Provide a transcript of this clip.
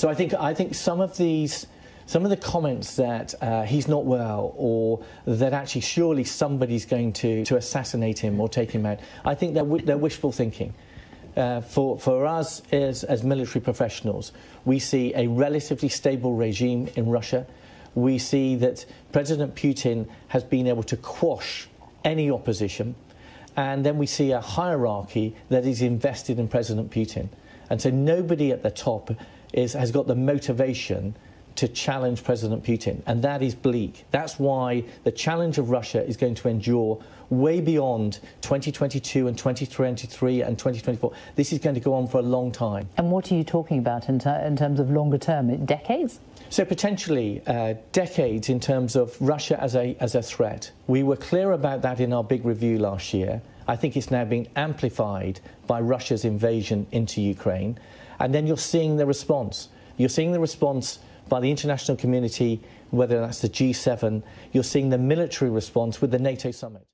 So I think I think some of these some of the comments that uh, he's not well or that actually surely somebody's going to, to assassinate him or take him out, I think they're, they're wishful thinking. Uh, for, for us as, as military professionals, we see a relatively stable regime in Russia. We see that President Putin has been able to quash any opposition. And then we see a hierarchy that is invested in President Putin. And so nobody at the top is, has got the motivation to challenge President Putin, and that is bleak. That's why the challenge of Russia is going to endure way beyond 2022 and 2023 and 2024. This is going to go on for a long time. And what are you talking about in, ter in terms of longer term? Decades? So potentially uh, decades in terms of Russia as a, as a threat. We were clear about that in our big review last year. I think it's now being amplified by Russia's invasion into Ukraine. And then you're seeing the response. You're seeing the response by the international community, whether that's the G7. You're seeing the military response with the NATO summit.